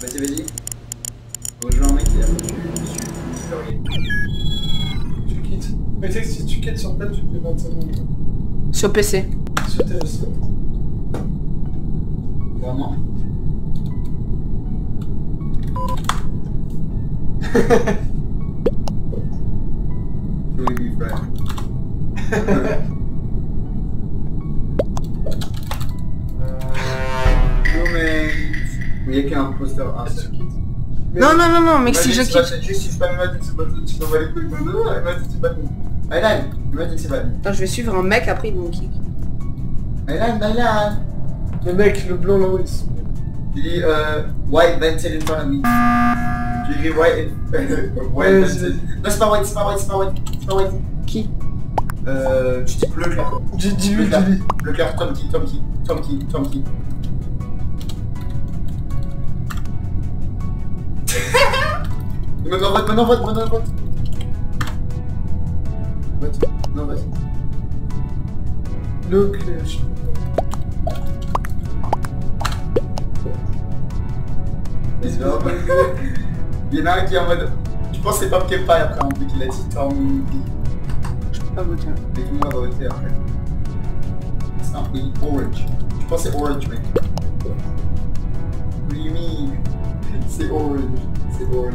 Vas-y, vas-y. Rejoins un mec et après tu suis. Tu quittes. Mais tu sais que si tu quittes sur table, tu fais 25 minutes. Sur PC. Sur tes Vraiment? Non, non, Imagine, c'est pas nous. Aylan, Imagine, c'est pas nous. Attends, je vais suivre un mec, après ils vont kick. Aylan, Aylan. Le mec, le blanc là-haut, il se... Tu dis, euh, white vented in front of me. Tu dis white, white vented. Non, c'est pas white, c'est pas white, c'est pas white, c'est pas white. Qui? Euh, tu dis bleu clair. Dis- Dis-lui, Bleu clair, dis-lui. bleu clair, Tom Key, Tom Key, Tom Key, Tom. Maintenant vote, maintenant vote, maintenant vote. Vote. Non, vas-y. Le va. Il y en a un qui est en mode... Je pense que c'est Pie après, un truc qu'il a dit Tom. Je peux pas voter. Mais tout le monde va voter après. C'est un pays orange. Je pense que c'est orange, mec. What do you mean? C'est orange. C'est orange.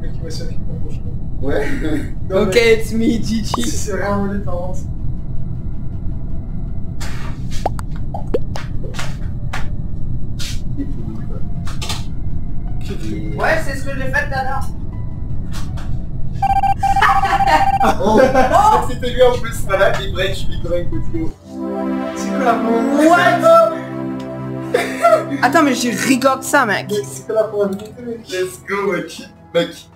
C'est mec, il va se faire kicker, franchement. Ouais. Non, Ok, mais it's me, Si Gigi. c'est rien volé par avance. Ouais, c'est ce que j'ai fait tout à l'heure. Oh, c'était lui en plus, voilà, big break, je big break, let's go. C'est quoi la première What Attends, mais je rigole ça, mec. C'est quoi la mec Let's go, mec. Mec,